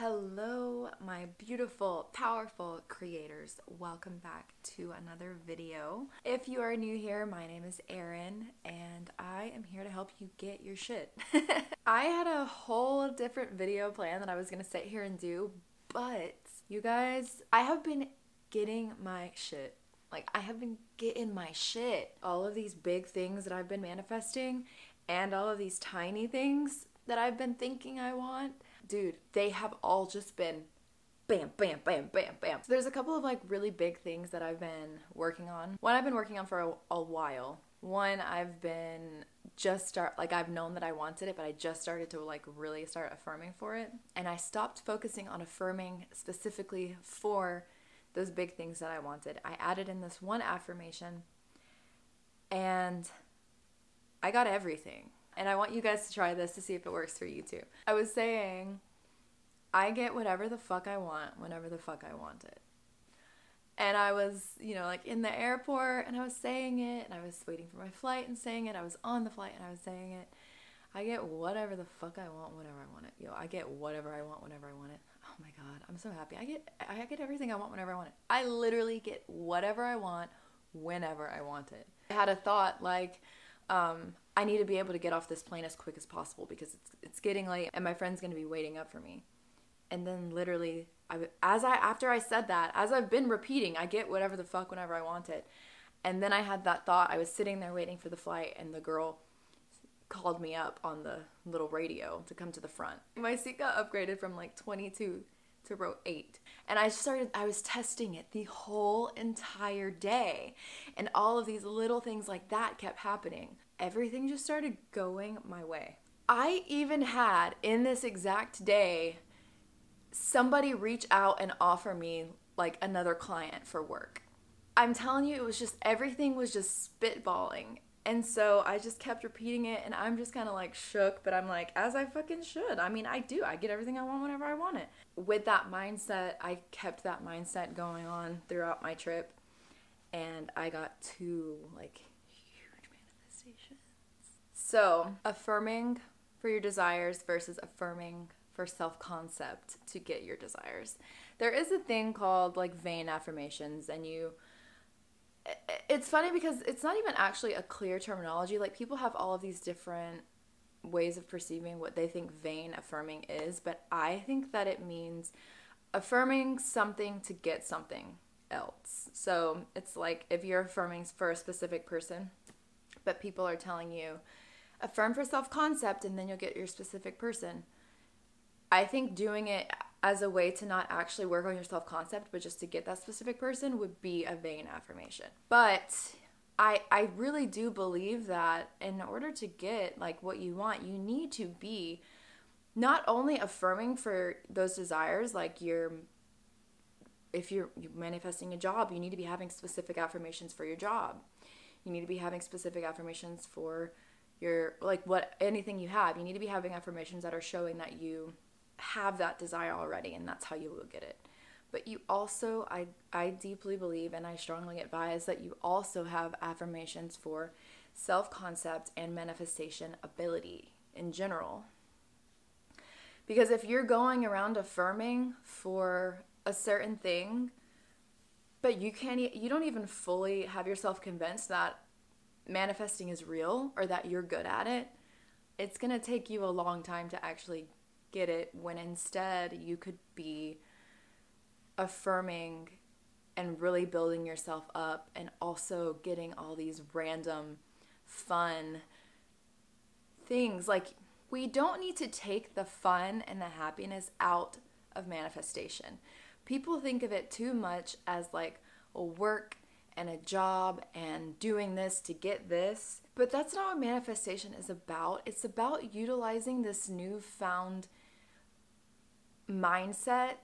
Hello, my beautiful, powerful creators. Welcome back to another video. If you are new here, my name is Erin and I am here to help you get your shit. I had a whole different video plan that I was gonna sit here and do, but you guys, I have been getting my shit. Like, I have been getting my shit. All of these big things that I've been manifesting and all of these tiny things that I've been thinking I want dude, they have all just been bam, bam, bam, bam, bam. So there's a couple of like really big things that I've been working on. One I've been working on for a, a while. One I've been just start like I've known that I wanted it, but I just started to like really start affirming for it. And I stopped focusing on affirming specifically for those big things that I wanted. I added in this one affirmation and I got everything. And I want you guys to try this to see if it works for you too. I was saying, I get whatever the fuck I want whenever the fuck I want it. And I was, you know, like in the airport and I was saying it and I was waiting for my flight and saying it. I was on the flight and I was saying it. I get whatever the fuck I want whenever I want it. Yo, I get whatever I want whenever I want it. Oh my god, I'm so happy. I get I get everything I want whenever I want it. I literally get whatever I want whenever I want it. I had a thought like um, I need to be able to get off this plane as quick as possible because it's, it's getting late and my friend's going to be waiting up for me. And then literally, I, as I after I said that, as I've been repeating, I get whatever the fuck whenever I want it. And then I had that thought. I was sitting there waiting for the flight, and the girl called me up on the little radio to come to the front. My seat got upgraded from like 22 to row 8. And I started I was testing it the whole entire day. And all of these little things like that kept happening everything just started going my way. I even had in this exact day somebody reach out and offer me like another client for work. I'm telling you, it was just everything was just spitballing. And so I just kept repeating it, and I'm just kind of like shook, but I'm like, as I fucking should. I mean, I do. I get everything I want whenever I want it. With that mindset, I kept that mindset going on throughout my trip, and I got two like so, affirming for your desires versus affirming for self concept to get your desires. There is a thing called like vain affirmations, and you. It's funny because it's not even actually a clear terminology. Like, people have all of these different ways of perceiving what they think vain affirming is, but I think that it means affirming something to get something else. So, it's like if you're affirming for a specific person, but people are telling you, affirm for self concept and then you'll get your specific person. I think doing it as a way to not actually work on your self concept, but just to get that specific person would be a vain affirmation. But I I really do believe that in order to get like what you want, you need to be not only affirming for those desires, like you're if you're manifesting a job, you need to be having specific affirmations for your job. You need to be having specific affirmations for your like what anything you have. You need to be having affirmations that are showing that you have that desire already and that's how you will get it. But you also i i deeply believe and i strongly advise that you also have affirmations for self-concept and manifestation ability in general. Because if you're going around affirming for a certain thing but you can't you don't even fully have yourself convinced that manifesting is real or that you're good at it, it's going to take you a long time to actually get it when instead you could be affirming and really building yourself up and also getting all these random fun things like we don't need to take the fun and the happiness out of manifestation. People think of it too much as like a work and a job and doing this to get this. But that's not what manifestation is about. It's about utilizing this newfound mindset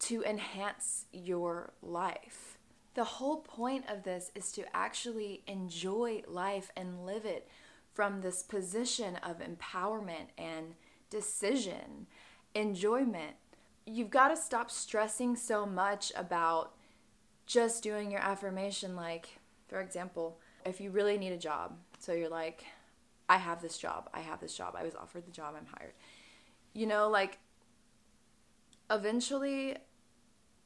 to enhance your life. The whole point of this is to actually enjoy life and live it from this position of empowerment and decision, enjoyment. You've got to stop stressing so much about just doing your affirmation, like, for example, if you really need a job, so you're like, I have this job, I have this job, I was offered the job, I'm hired. You know, like, eventually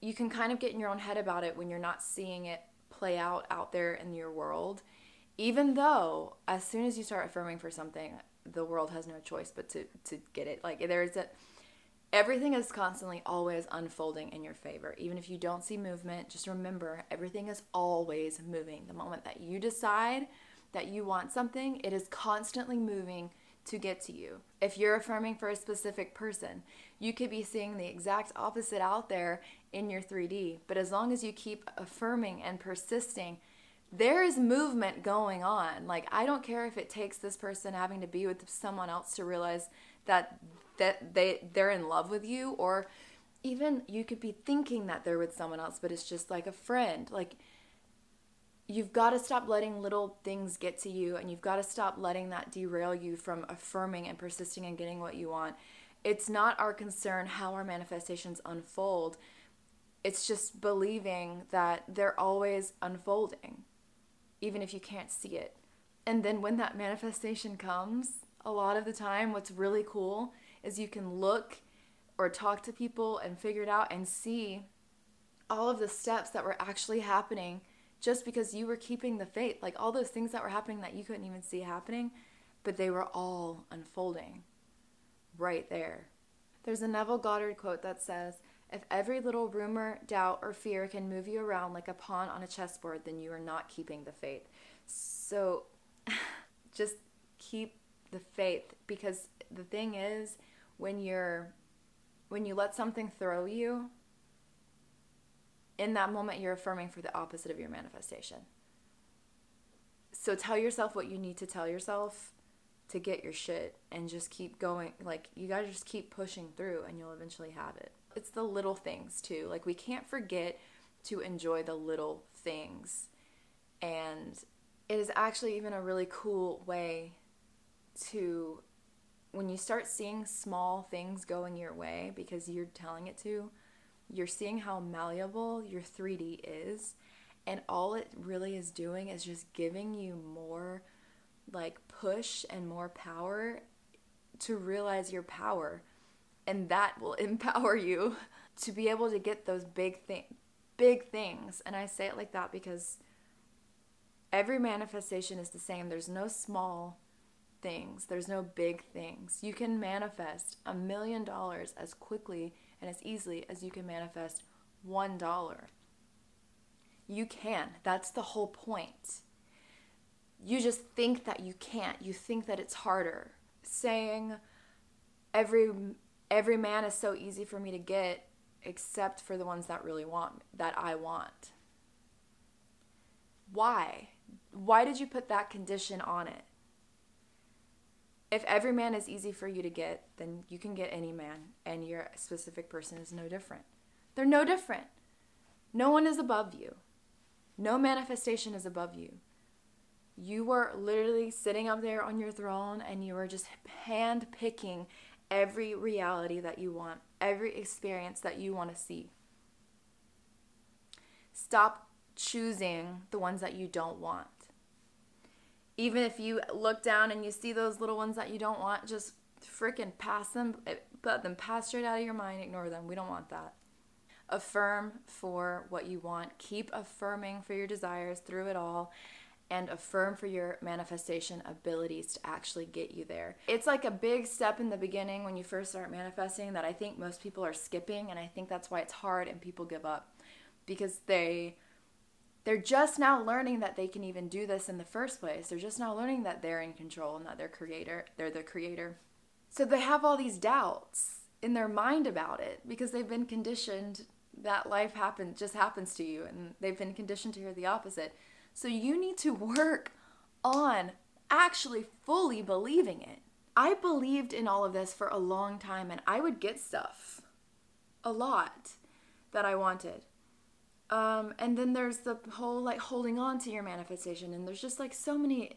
you can kind of get in your own head about it when you're not seeing it play out out there in your world. Even though as soon as you start affirming for something, the world has no choice but to to get it. Like there's a everything is constantly always unfolding in your favor. Even if you don't see movement, just remember everything is always moving. The moment that you decide that you want something, it is constantly moving to get to you. If you're affirming for a specific person, you could be seeing the exact opposite out there in your 3D. But as long as you keep affirming and persisting, there is movement going on. Like I don't care if it takes this person having to be with someone else to realize that that they they're in love with you or even you could be thinking that they're with someone else but it's just like a friend. Like you've got to stop letting little things get to you and you've got to stop letting that derail you from affirming and persisting and getting what you want. It's not our concern how our manifestations unfold. It's just believing that they're always unfolding, even if you can't see it. And then when that manifestation comes, a lot of the time, what's really cool is you can look or talk to people and figure it out and see all of the steps that were actually happening just because you were keeping the faith. Like all those things that were happening that you couldn't even see happening, but they were all unfolding right there. There's a Neville Goddard quote that says, If every little rumor, doubt, or fear can move you around like a pawn on a chessboard, then you are not keeping the faith. So just keep the faith because the thing is when you're when you let something throw you in that moment, you're affirming for the opposite of your manifestation. So tell yourself what you need to tell yourself to get your shit and just keep going. Like, you gotta just keep pushing through and you'll eventually have it. It's the little things too. Like, we can't forget to enjoy the little things. And it is actually even a really cool way to, when you start seeing small things going your way because you're telling it to, you're seeing how malleable your 3D is. And all it really is doing is just giving you more like push and more power to realize your power. And that will empower you to be able to get those big thing big things. And I say it like that because every manifestation is the same. There's no small things. There's no big things. You can manifest a million dollars as quickly and as easily as you can manifest $1. You can. That's the whole point. You just think that you can't. You think that it's harder. Saying every every man is so easy for me to get except for the ones that really want that I want. Why? Why did you put that condition on it? If every man is easy for you to get, then you can get any man, and your specific person is no different. They're no different. No one is above you. No manifestation is above you. You were literally sitting up there on your throne and you were just hand picking every reality that you want, every experience that you want to see. Stop choosing the ones that you don't want even if you look down and you see those little ones that you don't want, just freaking pass them, eh, put them pass straight out of your mind, ignore them. We don't want that. Affirm for what you want. Keep affirming for your desires through it all and affirm for your manifestation abilities to actually get you there. It's like a big step in the beginning when you first start manifesting that I think most people are skipping, and I think that's why it's hard and people give up because they they're just now learning that they can even do this in the first place. They're just now learning that they're in control and that they're creator, they're the creator. So they have all these doubts in their mind about it because they've been conditioned that life happens just happens to you and they've been conditioned to hear the opposite. So you need to work on actually fully believing it. I believed in all of this for a long time and I would get stuff a lot that I wanted. Um, and then there's the whole like holding on to your manifestation, and there's just like so many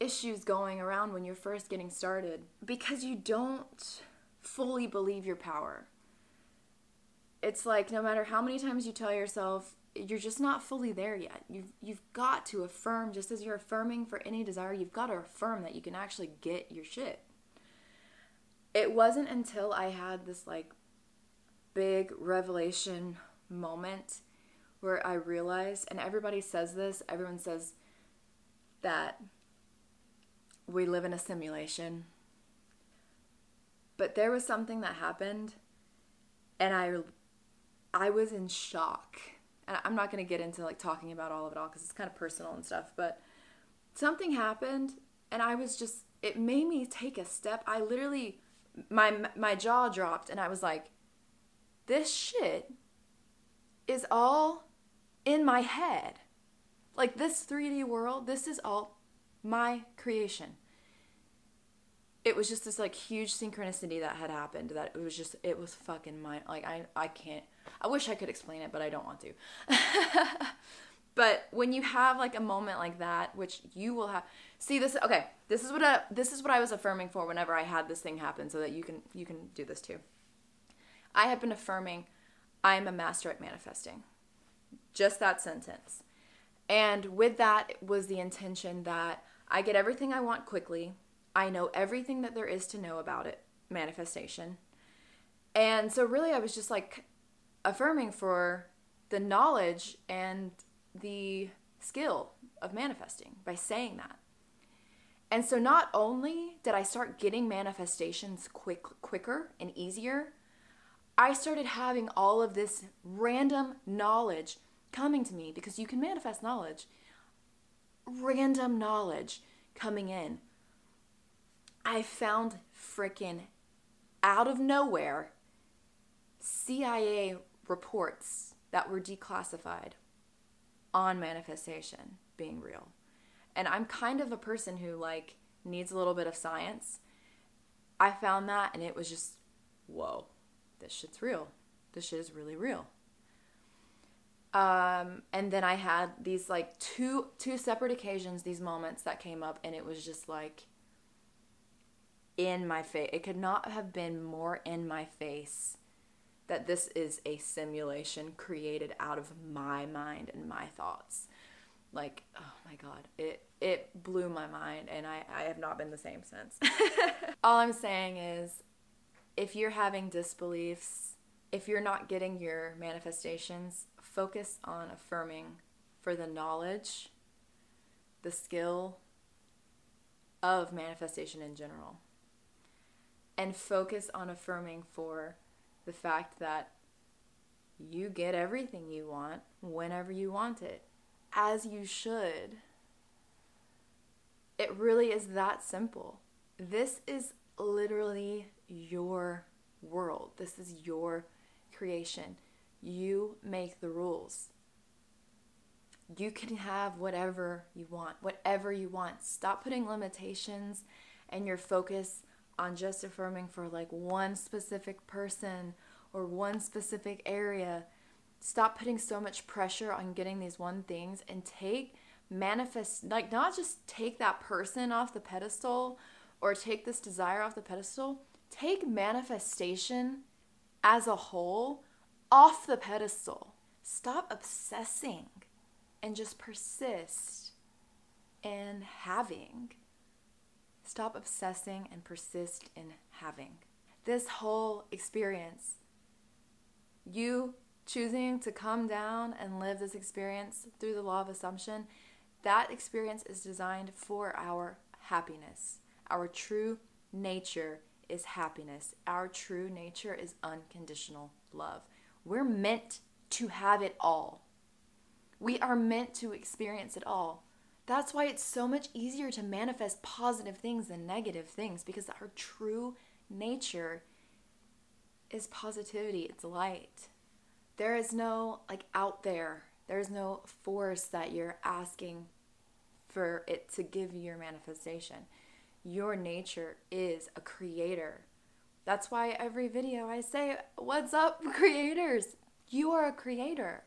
issues going around when you're first getting started because you don't fully believe your power. It's like no matter how many times you tell yourself you're just not fully there yet. You've you've got to affirm just as you're affirming for any desire, you've got to affirm that you can actually get your shit. It wasn't until I had this like big revelation moment where I realized, and everybody says this, everyone says that we live in a simulation. But there was something that happened and I I was in shock. And I'm not going to get into like talking about all of it all cuz it's kind of personal and stuff, but something happened and I was just it made me take a step. I literally my my jaw dropped and I was like this shit is all in my head. Like this 3D world, this is all my creation. It was just this like huge synchronicity that had happened that it was just it was fucking my like I I can't I wish I could explain it but I don't want to. but when you have like a moment like that which you will have see this okay, this is what I, this is what I was affirming for whenever I had this thing happen so that you can you can do this too. I have been affirming I am a master at manifesting. Just that sentence. And with that was the intention that I get everything I want quickly. I know everything that there is to know about it, manifestation. And so, really, I was just like affirming for the knowledge and the skill of manifesting by saying that. And so, not only did I start getting manifestations quick, quicker and easier, I started having all of this random knowledge coming to me because you can manifest knowledge. Random knowledge coming in. I found freaking out of nowhere CIA reports that were declassified on manifestation being real. And I'm kind of a person who like needs a little bit of science. I found that and it was just whoa, this shit's real. This shit is really real. Um, and then I had these like two two separate occasions, these moments that came up, and it was just like in my face. It could not have been more in my face that this is a simulation created out of my mind and my thoughts. Like, oh my god, it it blew my mind, and I I have not been the same since. All I'm saying is, if you're having disbeliefs, if you're not getting your manifestations focus on affirming for the knowledge, the skill of manifestation in general. And focus on affirming for the fact that you get everything you want whenever you want it, as you should. It really is that simple. This is literally your world. This is your creation. You make the rules. You can have whatever you want, whatever you want. Stop putting limitations and your focus on just affirming for like one specific person or one specific area. Stop putting so much pressure on getting these one things and take manifest like not just take that person off the pedestal or take this desire off the pedestal. Take manifestation as a whole off the pedestal. Stop obsessing and just persist in having. Stop obsessing and persist in having. This whole experience, you choosing to come down and live this experience through the law of assumption, that experience is designed for our happiness. Our true nature is happiness. Our true nature is unconditional love. We're meant to have it all. We are meant to experience it all. That's why it's so much easier to manifest positive things than negative things because our true nature is positivity, it's light. There is no like out there, there's no force that you're asking for it to give you your manifestation. Your nature is a creator. That's why every video I say, What's up, creators? You are a creator.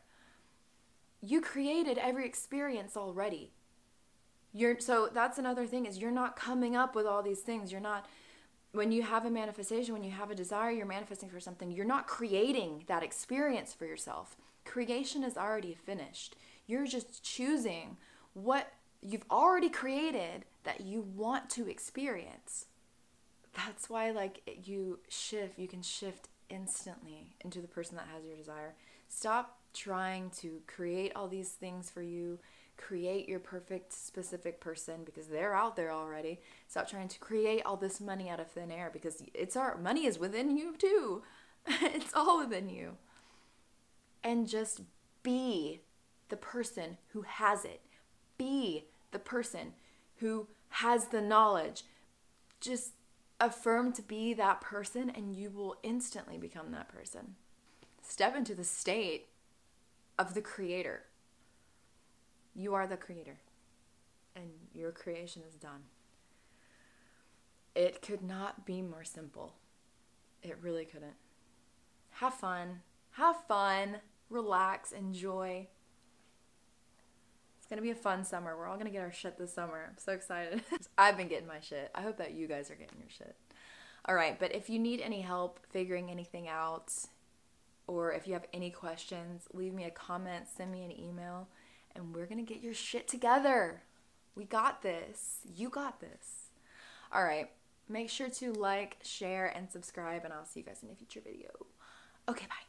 You created every experience already. You're so that's another thing is you're not coming up with all these things. You're not when you have a manifestation, when you have a desire, you're manifesting for something. You're not creating that experience for yourself. Creation is already finished. You're just choosing what you've already created that you want to experience that's why like you shift you can shift instantly into the person that has your desire. Stop trying to create all these things for you, create your perfect specific person because they're out there already. Stop trying to create all this money out of thin air because it's our money is within you too. it's all within you. And just be the person who has it. Be the person who has the knowledge. Just affirm to be that person and you will instantly become that person. Step into the state of the creator. You are the creator, and your creation is done. It could not be more simple. It really couldn't. Have fun. Have fun. Relax. Enjoy. To be a fun summer. We're all to get our shit this summer. I'm so excited. I've been getting my shit. I hope that you guys are getting your shit. All right, but if you need any help figuring anything out, or if you have any questions, leave me a comment, send me an email, and we're gonna get your shit together. We got this. You got this. All right, make sure to like, share, and subscribe, and I'll see you guys in a future video. Okay, bye.